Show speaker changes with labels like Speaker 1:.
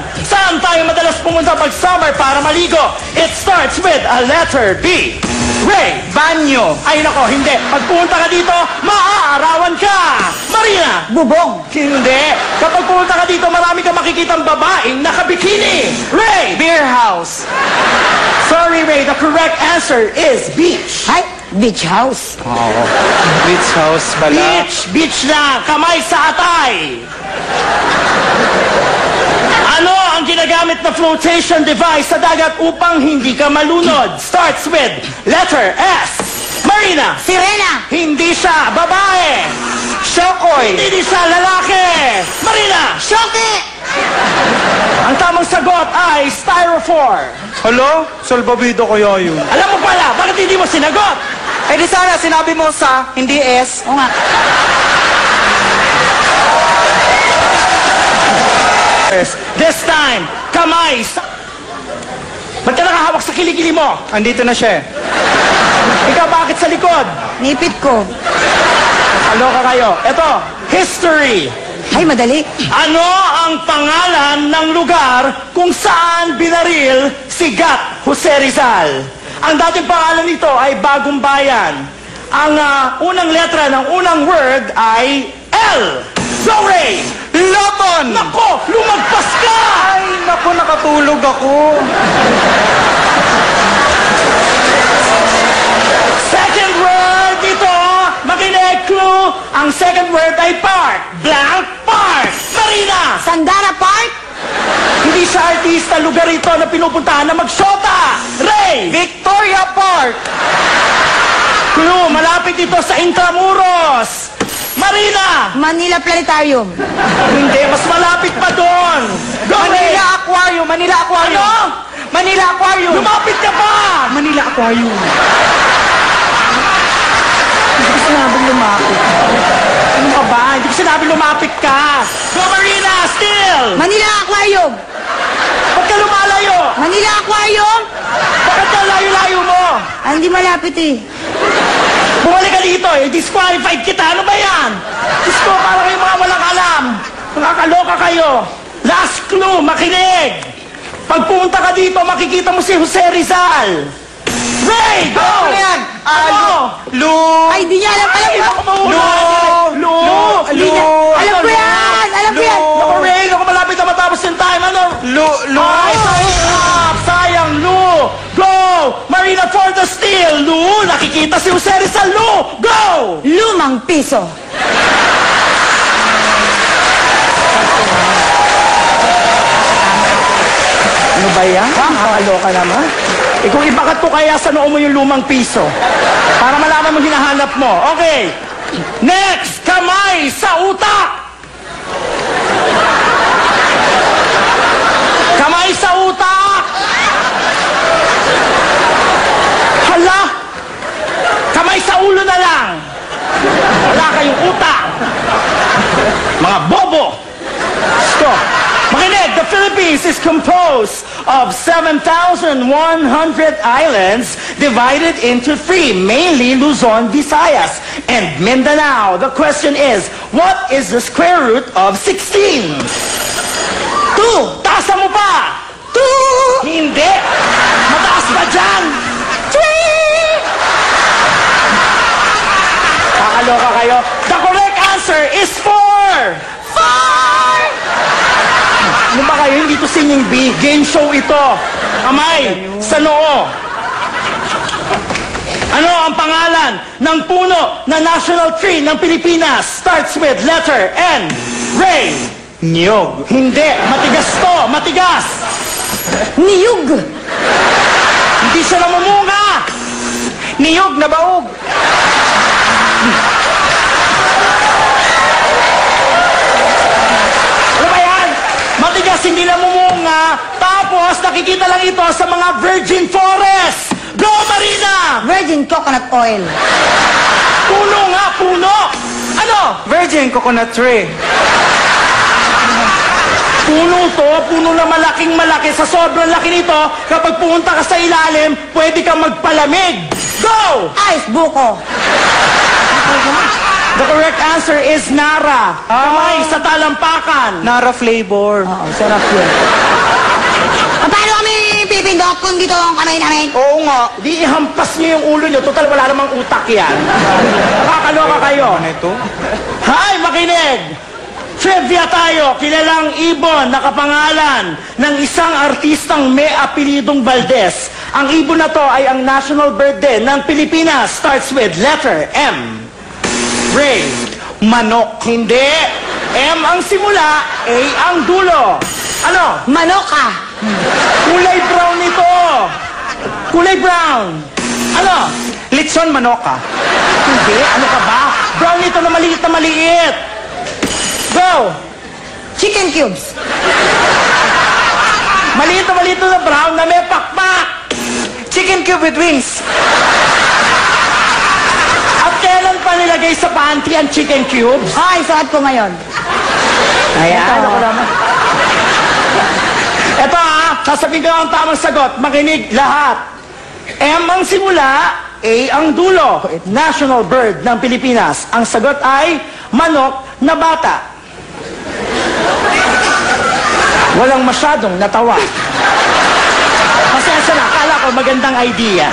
Speaker 1: question. Saan tayo madalas pumunta pag summer para maligo? It starts with a letter B. Ray.
Speaker 2: Banyo.
Speaker 1: Ay nako, hindi. Pag pumunta ka dito, maaarawan ka. Marina.
Speaker 2: Bubong.
Speaker 1: Hindi. Kapag pumunta ka dito, marami kang makikitang babaeng nakabikini. Ray.
Speaker 2: Beer house.
Speaker 1: Sorry, Ray. The correct answer is beach.
Speaker 3: Ay, beach house.
Speaker 2: Oo. Beach house pala.
Speaker 1: Beach. Beach na. Kamay sa atay. Ano ang ginagamit na flotation device sa dagat upang hindi ka malunod? Starts with letter S. Marina.
Speaker 3: Sirena.
Speaker 1: Hindi siya babae.
Speaker 2: Shokoy.
Speaker 1: Hindi siya lalaki. Marina.
Speaker 3: Shoki.
Speaker 1: Ang tamang sagot ay styrofoam.
Speaker 2: Hello? Salbabido kaya yun.
Speaker 1: Alam mo pala, bakit hindi mo sinagot?
Speaker 2: Eh di sana sinabi mo sa, hindi S.
Speaker 3: Oo nga.
Speaker 1: This time, kamay sa... Ba't ka nakahawak sa kilikili mo?
Speaker 2: Andito na siya eh.
Speaker 1: Ikaw bakit sa likod?
Speaker 3: Nipit ko.
Speaker 1: Ano ka kayo? Ito, history.
Speaker 3: Ay, madali.
Speaker 1: Ano ang pangalan ng lugar kung saan binaril si Gat Jose Rizal? Ang dating pangalan nito ay Bagong Bayan. Ang ah, unang letra ng unang word ay L. Go Ray!
Speaker 2: Loton!
Speaker 1: Nako, lumagpas ka!
Speaker 2: Ay, naku, nakatulog ako.
Speaker 1: Second word dito, makinig clue. Ang second word ay park. Blank park. Marina!
Speaker 3: Sandara Park.
Speaker 1: Hindi siya artista, lugar ito na pinupuntahan na magshota. Ray!
Speaker 2: Victoria Park!
Speaker 1: Clue, malapit ito sa Intramuros. Marina!
Speaker 3: Manila Planetarium.
Speaker 1: Hindi, mas malapit pa doon. Go!
Speaker 2: Manila Aquarium! Manila Aquarium!
Speaker 1: Ano?
Speaker 2: Manila Aquarium!
Speaker 1: Lumapit ka pa!
Speaker 2: Manila Aquarium!
Speaker 1: Hindi ko sinabing lumapit. Ano ka ba? Hindi ko sinabing lumapit ka. Go, Marina! Still!
Speaker 3: Manila Aquarium.
Speaker 1: Ba't ka lumalayo?
Speaker 3: Manila Aquarium.
Speaker 1: Bakit ka layo-layo mo?
Speaker 3: Ay, hindi malapit eh.
Speaker 1: Bumalik ka dito eh. Disqualified kita. Ano ba yan? Diyos ko, para kayo mga walang alam. Nakakaloka kayo. Last clue, makinig. Pag pumunta ka dito, makikita mo si Jose Rizal. Ray, go!
Speaker 2: Ano yan? Ah,
Speaker 1: Ano?
Speaker 2: Lu...
Speaker 3: Ay, di niya alam. Alam
Speaker 1: Ay,
Speaker 3: ko.
Speaker 1: ako mahula. The steal! Lu! Nakikita si Jose Rizal, Lu! Go!
Speaker 3: Lumang piso.
Speaker 1: Ano ba yan? Nakakaloka naman. Eh kung ibakat ko kaya sa noo mo yung lumang piso. Para malaman mo hinahanap mo. Okay. Next, kamay sa utak. Is composed of 7,100 islands divided into three, mainly Luzon, Visayas, and Mindanao. The question is, what is the square root of 16? Two! Taasa mo pa! Two! Hindi! Mataas pa dyan! Singing bee. Game show ito. Kamay, sa noo. Ano ang pangalan ng puno na national tree ng Pilipinas? Starts with letter N. Ray.
Speaker 2: Niyog.
Speaker 1: Hindi. Matigas to. Matigas.
Speaker 3: Niyug.
Speaker 1: Hindi siya namumunga.
Speaker 2: Niyog na baog.
Speaker 1: Ano ba yan? Matigas, hindi namumunga. Tapos, nakikita lang ito sa mga virgin forest. Go, Marina!
Speaker 3: Virgin coconut oil.
Speaker 1: Puno nga, puno! Ano?
Speaker 2: Virgin coconut tree.
Speaker 1: Puno to, puno na malaking malaki. Sa sobrang laki nito, kapag pumunta ka sa ilalim, pwede kang magpalamig. Go!
Speaker 3: Ice buko.
Speaker 2: The
Speaker 1: correct answer is Nara. Kamay sa talampakan.
Speaker 2: Nara flavor.
Speaker 3: Oo, sarap yun. Kung dito ang kamay namin?
Speaker 2: Oo nga.
Speaker 1: Di ihampas niyo yung ulo niyo. Total, wala namang utak yan. Nakakaloka kayo.
Speaker 2: Ano ito?
Speaker 1: Hay, makinig! Trivia tayo, kilalang ibon na kapangalan ng isang artistang may apelidong Valdez. Ang ibon na to ay ang national bird din ng Pilipinas. Starts with letter M. Ray.
Speaker 2: Manok.
Speaker 1: Hindi. M ang simula, A ang dulo. Ano?
Speaker 3: Manok ah.
Speaker 1: Kulay brown ito. Kulay brown. Ano?
Speaker 2: Litson manoka.
Speaker 1: Hindi. Ano ka ba? Brown ito na maliit na maliit. Go!
Speaker 3: Chicken cubes.
Speaker 1: Maliit na maliit na brown na may pakpak.
Speaker 2: Chicken cube with wings.
Speaker 1: At kailan pa nilagay sa pantry ang chicken cubes?
Speaker 3: Ay, suot ko ngayon.
Speaker 1: Ayan.
Speaker 3: Ito.
Speaker 1: Ito ah, sasabihin ko ang tamang sagot. Makinig lahat. M ang simula, A ang dulo. National bird ng Pilipinas. Ang sagot ay manok na bata. Walang masyadong natawa. Pasensya na, akala ko magandang idea.